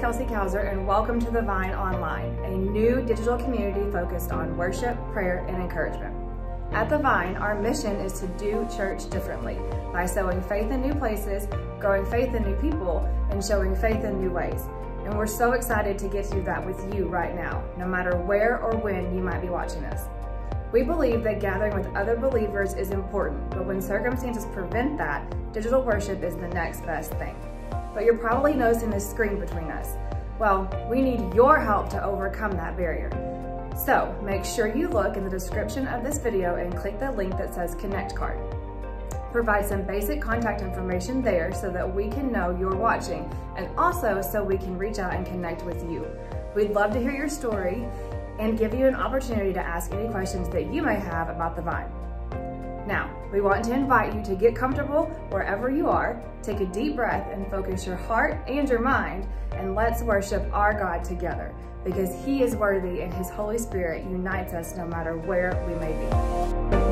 Kelsey Kauser, and welcome to The Vine Online, a new digital community focused on worship, prayer, and encouragement. At The Vine, our mission is to do church differently by sowing faith in new places, growing faith in new people, and showing faith in new ways. And we're so excited to get to that with you right now, no matter where or when you might be watching us. We believe that gathering with other believers is important, but when circumstances prevent that, digital worship is the next best thing but you're probably noticing this screen between us. Well, we need your help to overcome that barrier. So make sure you look in the description of this video and click the link that says Connect Card. Provide some basic contact information there so that we can know you're watching and also so we can reach out and connect with you. We'd love to hear your story and give you an opportunity to ask any questions that you may have about the Vine. Now, we want to invite you to get comfortable wherever you are, take a deep breath and focus your heart and your mind, and let's worship our God together because he is worthy and his Holy Spirit unites us no matter where we may be.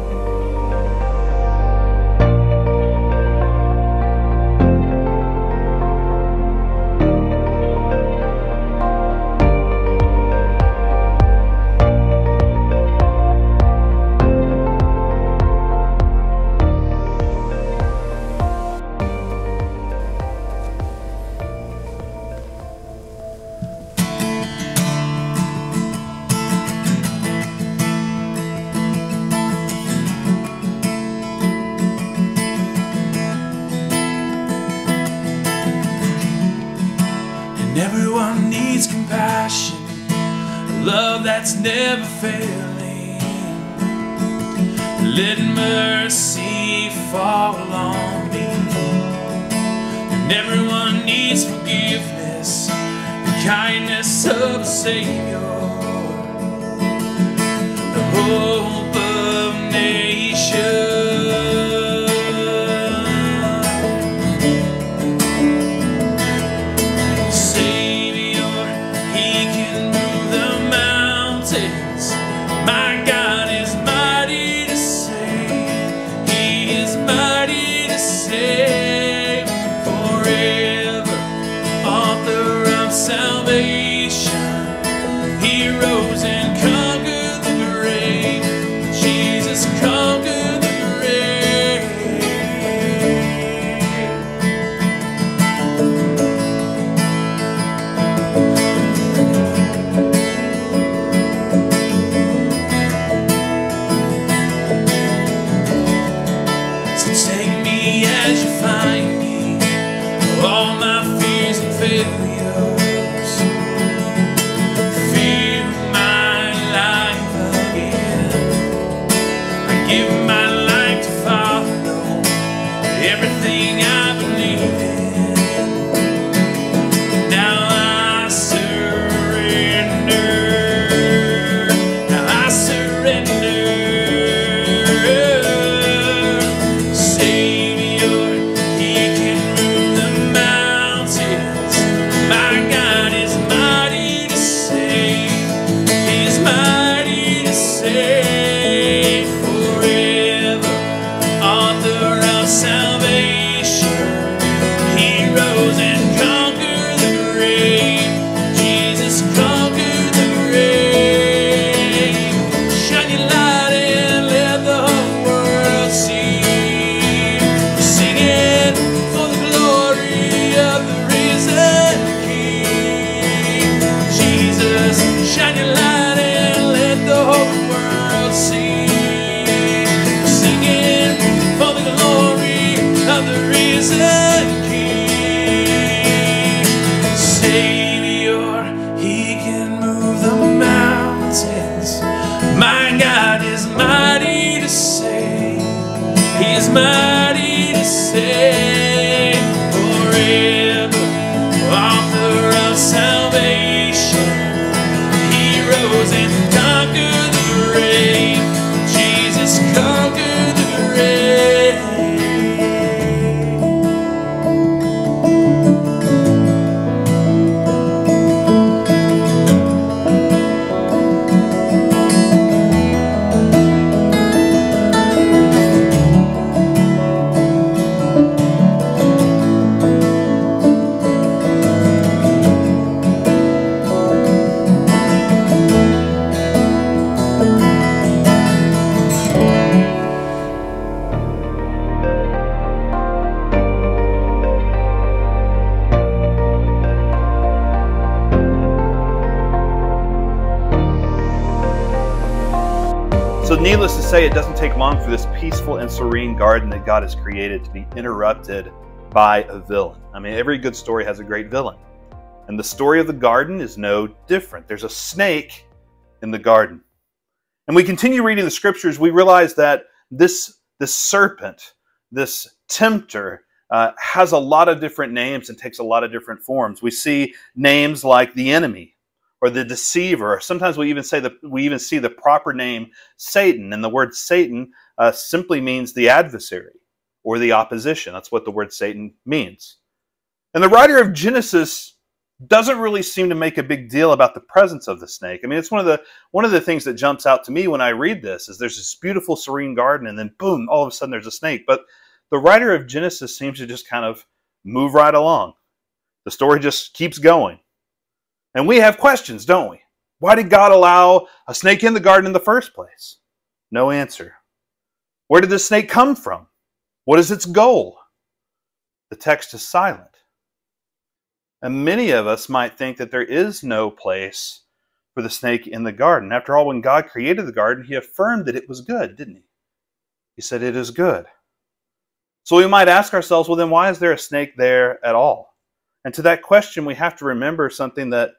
That's never failing. Let mercy fall on me. And everyone needs forgiveness, the kindness of a Savior, the hope of nations. Say, it doesn't take long for this peaceful and serene garden that God has created to be interrupted by a villain. I mean, every good story has a great villain. And the story of the garden is no different. There's a snake in the garden. And we continue reading the scriptures, we realize that this, this serpent, this tempter, uh, has a lot of different names and takes a lot of different forms. We see names like the enemy, or the deceiver. Sometimes we even say that we even see the proper name Satan, and the word Satan uh, simply means the adversary or the opposition. That's what the word Satan means. And the writer of Genesis doesn't really seem to make a big deal about the presence of the snake. I mean, it's one of the one of the things that jumps out to me when I read this is there's this beautiful serene garden, and then boom, all of a sudden there's a snake. But the writer of Genesis seems to just kind of move right along. The story just keeps going. And we have questions, don't we? Why did God allow a snake in the garden in the first place? No answer. Where did the snake come from? What is its goal? The text is silent. And many of us might think that there is no place for the snake in the garden. After all, when God created the garden, he affirmed that it was good, didn't he? He said, It is good. So we might ask ourselves, well, then why is there a snake there at all? And to that question, we have to remember something that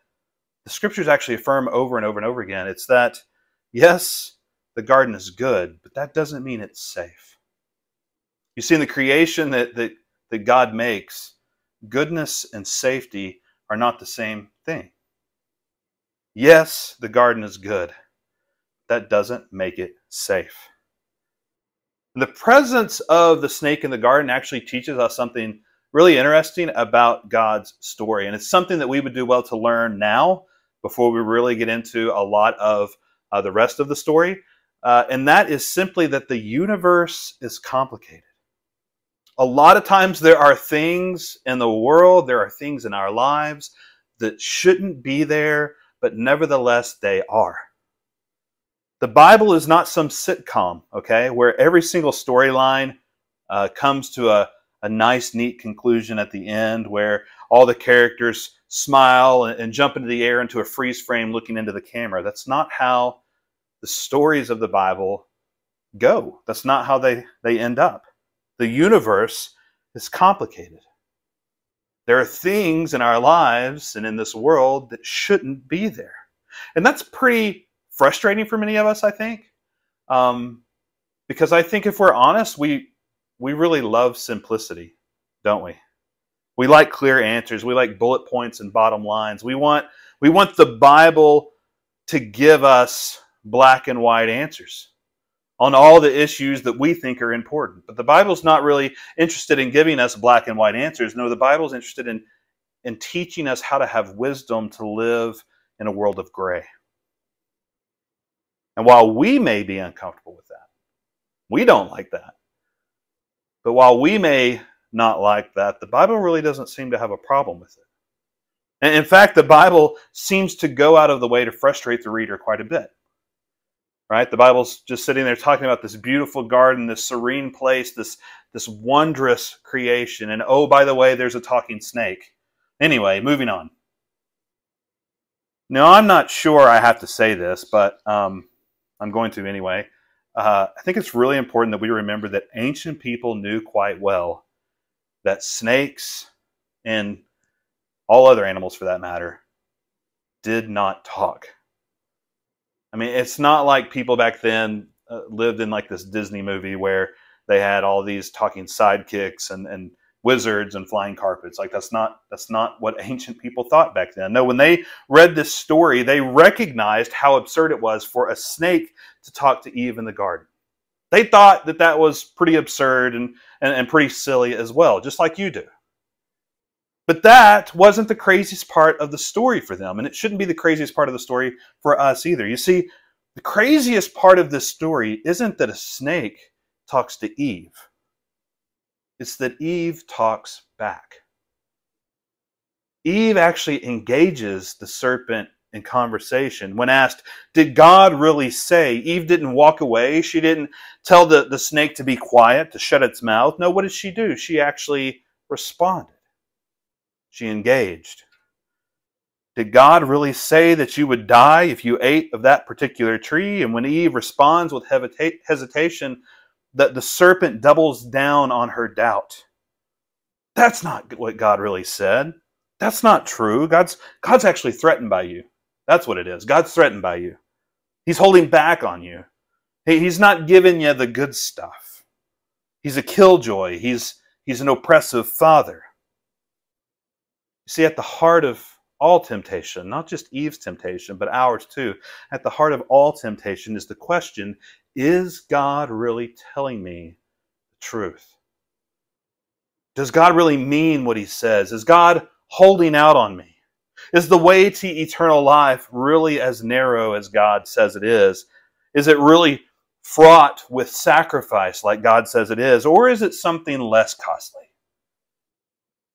the scriptures actually affirm over and over and over again. It's that, yes, the garden is good, but that doesn't mean it's safe. You see, in the creation that, that, that God makes, goodness and safety are not the same thing. Yes, the garden is good. That doesn't make it safe. The presence of the snake in the garden actually teaches us something really interesting about God's story. And it's something that we would do well to learn now before we really get into a lot of uh, the rest of the story. Uh, and that is simply that the universe is complicated. A lot of times there are things in the world, there are things in our lives that shouldn't be there, but nevertheless they are. The Bible is not some sitcom, okay, where every single storyline uh, comes to a, a nice, neat conclusion at the end where all the characters smile and, jump into the air into a freeze frame looking into the camera. That's not how the stories of the Bible go. That's not how they, they end up. The universe is complicated. There are things in our lives and in this world that shouldn't be there. And that's pretty frustrating for many of us, I think. Um, because I think if we're honest, we, we really love simplicity, don't we? We like clear answers. We like bullet points and bottom lines. We want we want the Bible to give us black and white answers on all the issues that we think are important. But the Bible's not really interested in giving us black and white answers. No, the Bible's interested in in teaching us how to have wisdom to live in a world of gray. And while we may be uncomfortable with that, we don't like that. But while we may not like that. The Bible really doesn't seem to have a problem with it. And in fact, the Bible seems to go out of the way to frustrate the reader quite a bit. Right? The Bible's just sitting there talking about this beautiful garden, this serene place, this, this wondrous creation. And oh, by the way, there's a talking snake. Anyway, moving on. Now, I'm not sure I have to say this, but um, I'm going to anyway. Uh, I think it's really important that we remember that ancient people knew quite well that snakes and all other animals for that matter did not talk. I mean, it's not like people back then uh, lived in like this Disney movie where they had all these talking sidekicks and, and wizards and flying carpets. Like that's not that's not what ancient people thought back then. No, when they read this story, they recognized how absurd it was for a snake to talk to Eve in the garden. They thought that that was pretty absurd and, and, and pretty silly as well, just like you do. But that wasn't the craziest part of the story for them, and it shouldn't be the craziest part of the story for us either. You see, the craziest part of this story isn't that a snake talks to Eve, it's that Eve talks back. Eve actually engages the serpent in conversation. When asked, Did God really say? Eve didn't walk away. She didn't tell the, the snake to be quiet, to shut its mouth. No, what did she do? She actually responded. She engaged. Did God really say that you would die if you ate of that particular tree? And when Eve responds with hesitation, that the serpent doubles down on her doubt. That's not what God really said. That's not true. God's, God's actually threatened by you. That's what it is. God's threatened by you. He's holding back on you. He's not giving you the good stuff. He's a killjoy. He's, he's an oppressive father. You see, at the heart of all temptation, not just Eve's temptation, but ours too, at the heart of all temptation is the question Is God really telling me the truth? Does God really mean what he says? Is God holding out on me? Is the way to eternal life really as narrow as God says it is? Is it really fraught with sacrifice like God says it is? Or is it something less costly?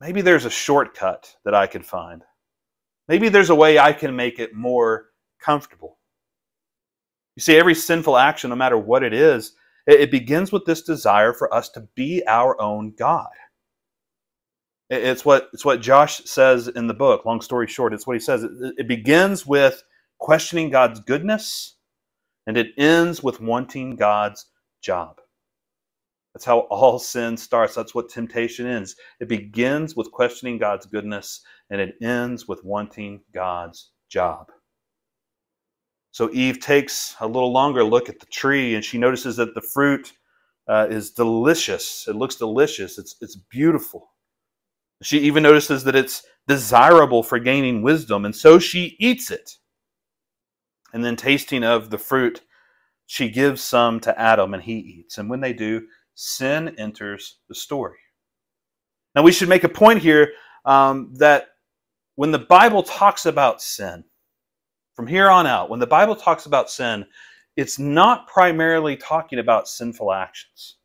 Maybe there's a shortcut that I could find. Maybe there's a way I can make it more comfortable. You see, every sinful action, no matter what it is, it, begins with this desire for us to be our own God. It's what, it's what Josh says in the book, long story short. It's what he says. It, it begins with questioning God's goodness, and it ends with wanting God's job. That's how all sin starts. That's what temptation is. It begins with questioning God's goodness and it ends with wanting God's job. So Eve takes a little longer look at the tree and she notices that the fruit uh, is delicious. It looks delicious. It's, it's beautiful. She even notices that it's desirable for gaining wisdom, and so she eats it. And then, tasting of the fruit, she gives some to Adam, and he eats. And when they do, sin enters the story. Now, we should make a point here um, that when the Bible talks about sin, from here on out, when the Bible talks about sin, it's not primarily talking about sinful actions.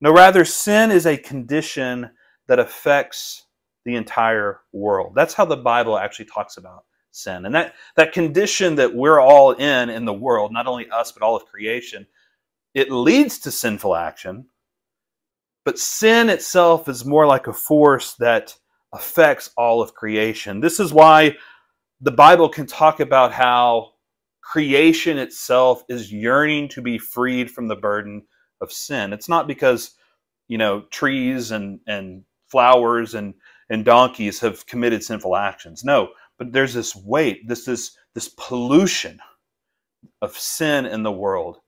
No, rather, sin is a condition that affects the entire world. That's how the Bible actually talks about sin. And that, that condition that we're all in in the world, not only us, but all of creation, it leads to sinful action. But sin itself is more like a force that affects all of creation. This is why the Bible can talk about how creation itself is yearning to be freed from the burden of sin. It's not because, you know, trees and, and flowers and, and donkeys have committed sinful actions. No, but there's this weight, this this, this pollution of sin in the world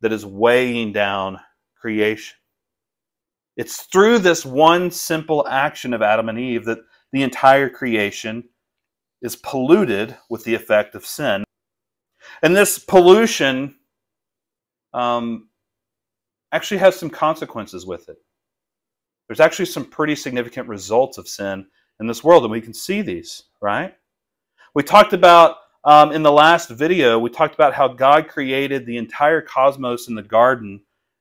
that is weighing down creation. It's through this one simple action of Adam and Eve that the entire creation is polluted with the effect of sin. And this pollution um, actually has some consequences with it there's actually some pretty significant results of sin in this world, and we can see these, right? We talked about um, in the last video, we talked about how God created the entire cosmos in the garden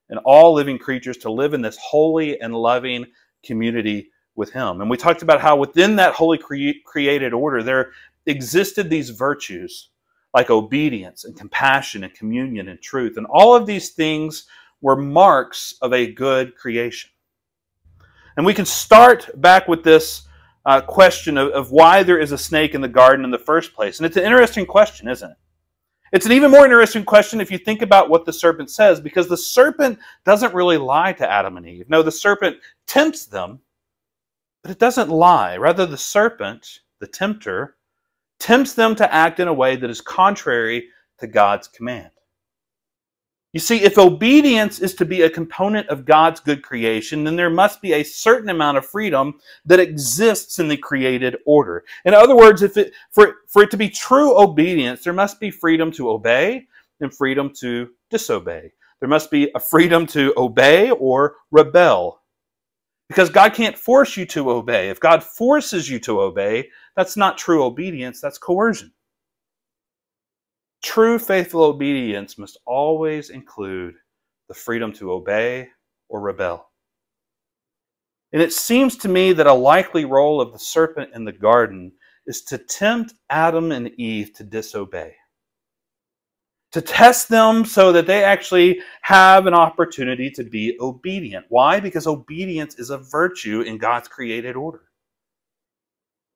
and all living creatures to live in this holy and loving community with Him. And we talked about how within that holy cre- created order, there existed these virtues like obedience and compassion and communion and truth. And all of these things were marks of a good creation. And we can start back with this uh, question of, of why there is a snake in the garden in the first place. And it's an interesting question, isn't it? It's an even more interesting question if you think about what the serpent says, because the serpent doesn't really lie to Adam and Eve. No, the serpent tempts them, but it doesn't lie. Rather, the serpent, the tempter, tempts them to act in a way that is contrary to God's command. You see, if obedience is to be a component of God's good creation, then there must be a certain amount of freedom that exists in the created order. In other words, if it, for, for it to be true obedience, there must be freedom to obey and freedom to disobey. There must be a freedom to obey or rebel. Because God can't force you to obey. If God forces you to obey, that's not true obedience, that's coercion. True faithful obedience must always include the freedom to obey or rebel. And it seems to me that a likely role of the serpent in the garden is to tempt Adam and Eve to disobey. To test them so that they actually have an opportunity to be obedient. Why? Because obedience is a virtue in God's created order.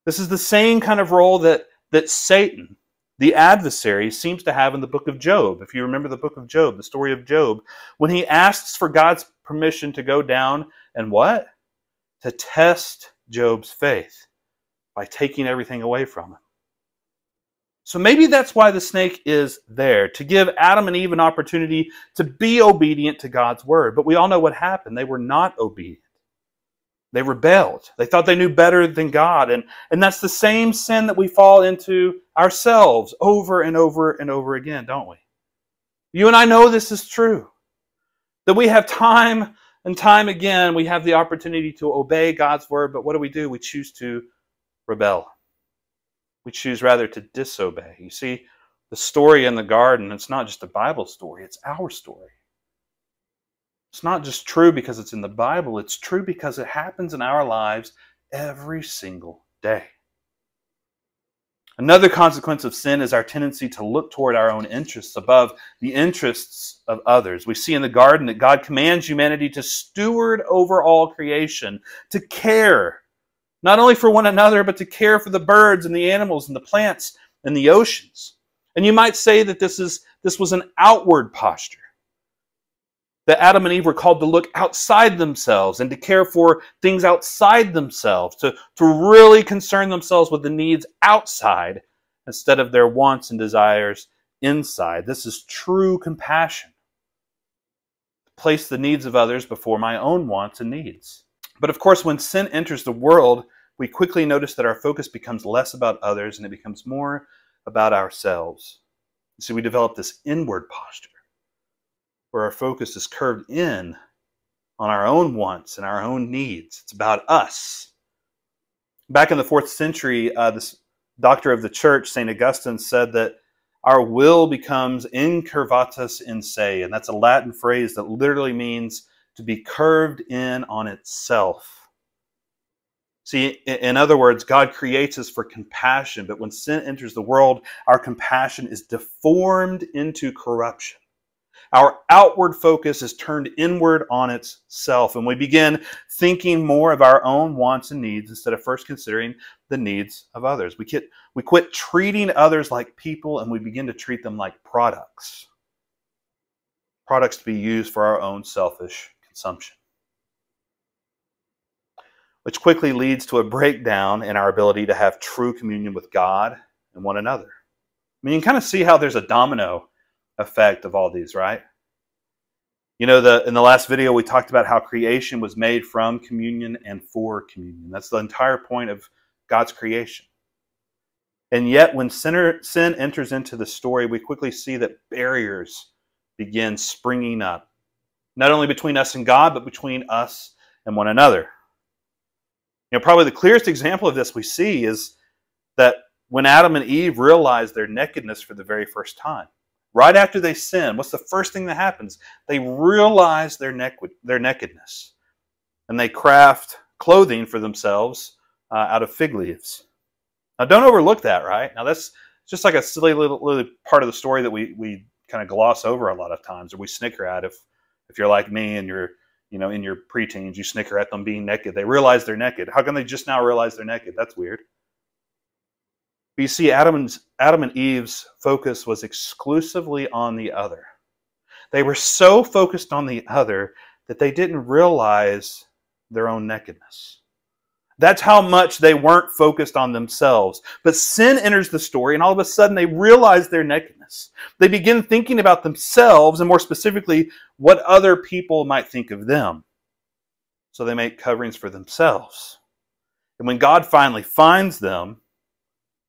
This is the same kind of role that, that Satan, the adversary, seems to have in the book of Job. If you remember the book of Job, the story of Job, when he asks for God's permission to go down and what? To test Job's faith by taking everything away from him. So maybe that's why the snake is there, to give Adam and Eve an opportunity to be obedient to God's word. But we all know what happened. They were not obedient. They rebelled. They thought they knew better than God. And, and that's the same sin that we fall into ourselves over and over and over again, don't we? You and I know this is true. That we have time and time again, we have the opportunity to obey God's word, but what do we do? We choose to rebel. We choose rather to disobey. You see, the story in the garden, it's not just a Bible story, it's our story. It's not just true because it's in the Bible, it's true because it happens in our lives every single day. Another consequence of sin is our tendency to look toward our own interests above the interests of others. We see in the garden that God commands humanity to steward over all creation, to care not only for one another, but to care for the birds and the animals and the plants and the oceans. And you might say that this, is, this was an outward posture. That Adam and Eve were called to look outside themselves and to care for things outside themselves, to, to really concern themselves with the needs outside instead of their wants and desires inside. This is true compassion. Place the needs of others before my own wants and needs. But of course, when sin enters the world, we quickly notice that our focus becomes less about others and it becomes more about ourselves. So we develop this inward posture where our focus is curved in on our own wants and our own needs. It's about us. Back in the fourth century, uh, this doctor of the church, St. Augustine, said that our will becomes incurvatus in se, and that's a Latin phrase that literally means to be curved in on itself. See, in other words, God creates us for compassion, but when sin enters the world, our compassion is deformed into corruption. Our outward focus is turned inward on itself, and we begin thinking more of our own wants and needs instead of first considering the needs of others. We, we quit treating others like people and we begin to treat them like products. Products to be used for our own selfish consumption, which quickly leads to a breakdown in our ability to have true communion with God and one another. I mean, you can kind of see how there's a domino effect of all these, right? You know, the in the last video we talked about how creation was made from communion and for communion. That's the entire point of God's creation. And yet, when sinner, sin enters into the story, we quickly see that barriers begin springing up not only between us and God, but between us and one another. You know, probably the clearest example of this we see is that when Adam and Eve realized their nakedness for the very first time, right after they sin, what's the first thing that happens? They realize their, neck, their nakedness and they craft clothing for themselves uh, out of fig leaves. Now, don't overlook that, right? Now, that's just like a silly little, little part of the story that we, we kind of gloss over a lot of times or we snicker at if if you're like me and you're, you know, in your preteens, you snicker at them being naked. They realize they're naked. How can they just now realize they're naked? That's weird. But you see, Adam and, Adam and Eve's focus was exclusively on the other. They were so focused on the other that they didn't realize their own nakedness. That's how much they weren't focused on themselves. But sin enters the story, and all of a sudden they realize their nakedness. They begin thinking about themselves, and more specifically, what other people might think of them. So they make coverings for themselves. And when God finally finds them,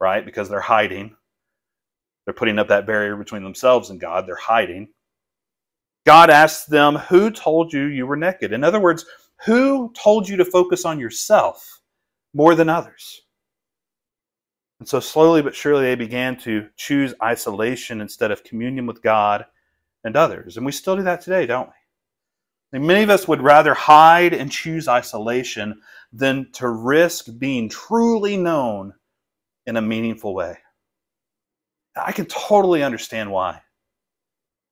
right, because they're hiding, they're putting up that barrier between themselves and God, they're hiding. God asks them, Who told you you were naked? In other words, who told you to focus on yourself? more than others. And so slowly but surely they began to choose isolation instead of communion with God and others. And we still do that today, don't we? And many of us would rather hide and choose isolation than to risk being truly known in a meaningful way. I can totally understand why.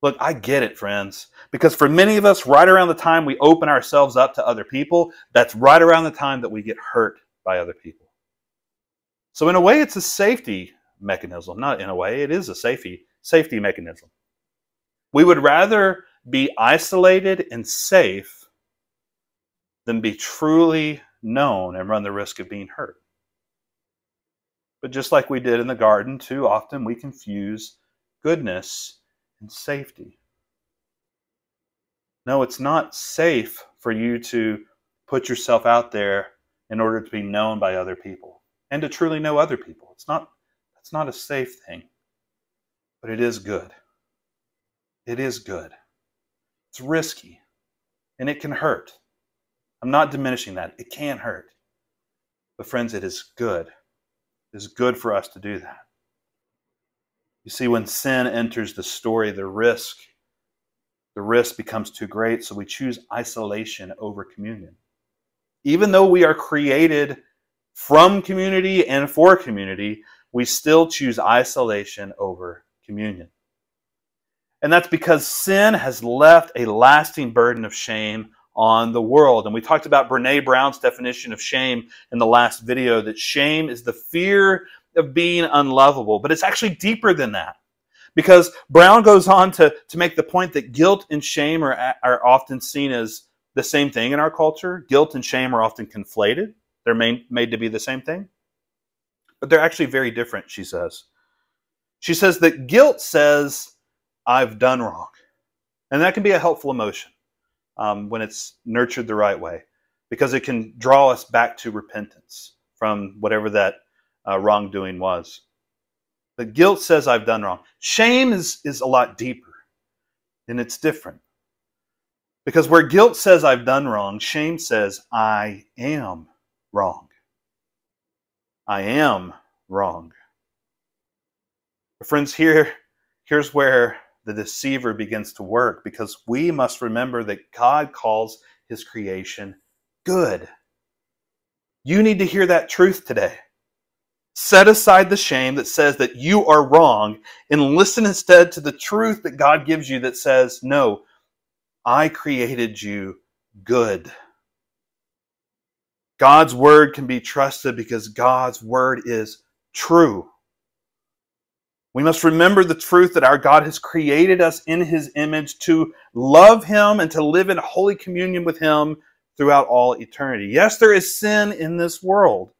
Look, I get it, friends. Because for many of us, right around the time we open ourselves up to other people, that's right around the time that we get hurt by other people. So in a way, it's a safety mechanism. Not in a way, it is a safety safety mechanism. We would rather be isolated and safe than be truly known and run the risk of being hurt. But just like we did in the garden, too often we confuse goodness and safety. No, it's not safe for you to put yourself out there in order to be known by other people and to truly know other people. It's not that's not a safe thing. But it is good. It is good. It's risky and it can hurt. I'm not diminishing that. It can hurt. But friends, it is good. Is good for us to do that. You see, when sin enters the story, the risk, the risk becomes too great, so we choose isolation over communion. Even though we are created from community and for community, we still choose isolation over communion. And that's because sin has left a lasting burden of shame on the world. And we talked about Brene Brown's definition of shame in the last video that shame is the fear of being unlovable. But it's actually deeper than that. Because Brown goes on to, to make the point that guilt and shame are, are often seen as the same thing in our culture. Guilt and shame are often conflated, they're made, made to be the same thing. But they're actually very different, she says. She says that guilt says, I've done wrong. And that can be a helpful emotion um, when it's nurtured the right way because it can draw us back to repentance from whatever that uh, wrongdoing was. But guilt says I've done wrong. Shame is, is a lot deeper and it's different. Because where guilt says I've done wrong, shame says I am wrong. I am wrong. Friends, here, here's where the deceiver begins to work because we must remember that God calls his creation good. You need to hear that truth today. Set aside the shame that says that you are wrong and listen instead to the truth that God gives you that says, No, I created you good. God's word can be trusted because God's word is true. We must remember the truth that our God has created us in his image to love him and to live in holy communion with him throughout all eternity. Yes, there is sin in this world,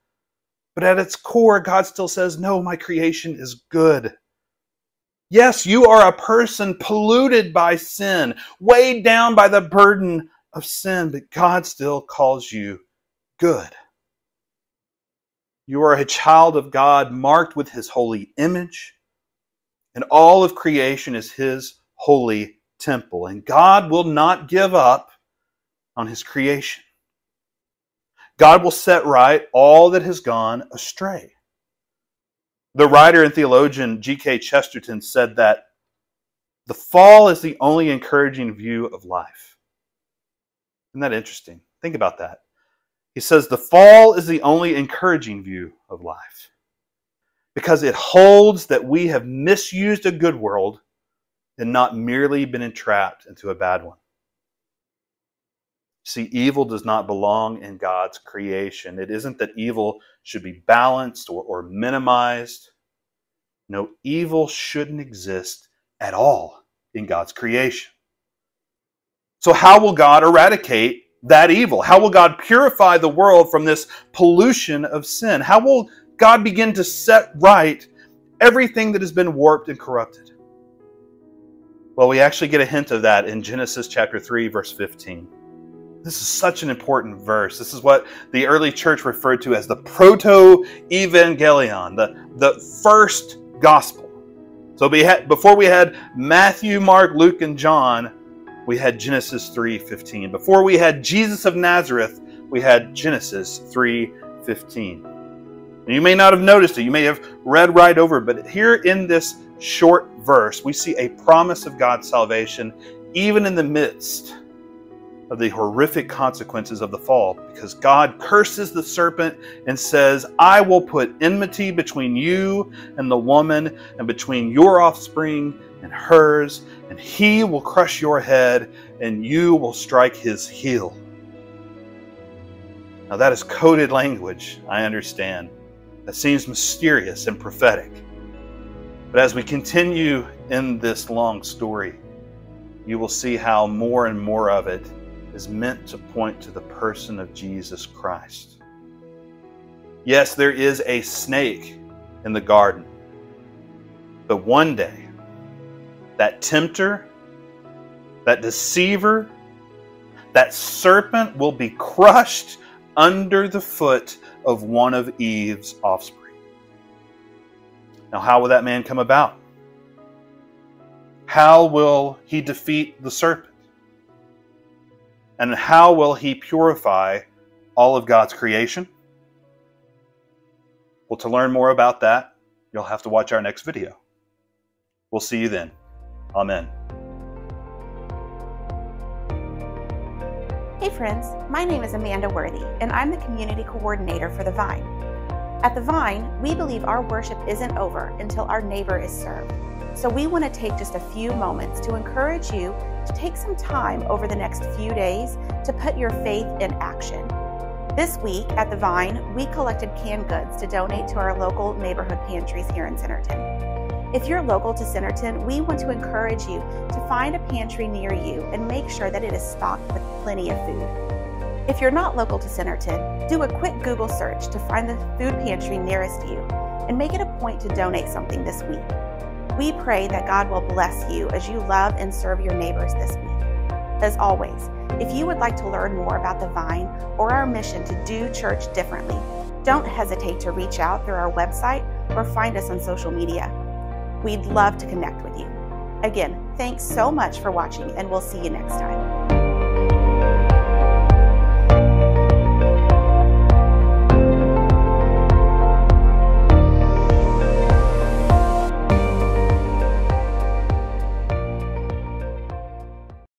but at its core, God still says, No, my creation is good. Yes, you are a person polluted by sin, weighed down by the burden of sin, but God still calls you good. You are a child of God marked with his holy image, and all of creation is his holy temple. And God will not give up on his creation. God will set right all that has gone astray. The writer and theologian G.K. Chesterton said that the fall is the only encouraging view of life. Isn't that interesting? Think about that. He says the fall is the only encouraging view of life because it holds that we have misused a good world and not merely been entrapped into a bad one. See, evil does not belong in God's creation. It isn't that evil should be balanced or, or minimized. No, evil shouldn't exist at all in God's creation. So, how will God eradicate that evil? How will God purify the world from this pollution of sin? How will God begin to set right everything that has been warped and corrupted? Well, we actually get a hint of that in Genesis chapter 3, verse 15. This is such an important verse. This is what the early church referred to as the proto evangelion, the, the first gospel. So before we had Matthew, Mark, Luke, and John, we had Genesis 3:15. Before we had Jesus of Nazareth, we had Genesis 3:15. You may not have noticed it, you may have read right over, it, but here in this short verse, we see a promise of God's salvation even in the midst of the horrific consequences of the fall because God curses the serpent and says, I will put enmity between you and the woman and between your offspring and hers, and he will crush your head and you will strike his heel. Now, that is coded language, I understand. That seems mysterious and prophetic. But as we continue in this long story, you will see how more and more of it is meant to point to the person of Jesus Christ. Yes, there is a snake in the garden, but one day, that tempter, that deceiver, that serpent will be crushed under the foot of one of Eve's offspring. Now, how will that man come about? How will he defeat the serpent? And how will he purify all of God's creation? Well, to learn more about that, you'll have to watch our next video. We'll see you then. Amen. Hey friends, my name is Amanda Worthy, and I'm the Community Coordinator for The Vine. At The Vine, we believe our worship isn't over until our neighbor is served. So we want to take just a few moments to encourage you to take some time over the next few days to put your faith in action. This week at The Vine, we collected canned goods to donate to our local neighborhood pantries here in Centerton. If you're local to Centerton, we want to encourage you to find a pantry near you and make sure that it is stocked with plenty of food. If you're not local to Centerton, do a quick Google search to find the food pantry nearest you and make it a point to donate something this week. We pray that God will bless you as you love and serve your neighbors this week. As always, if you would like to learn more about the Vine or our mission to do church differently, don't hesitate to reach out through our website or find us on social media. We'd love to connect with you. Again, thanks so much for watching, and we'll see you next time.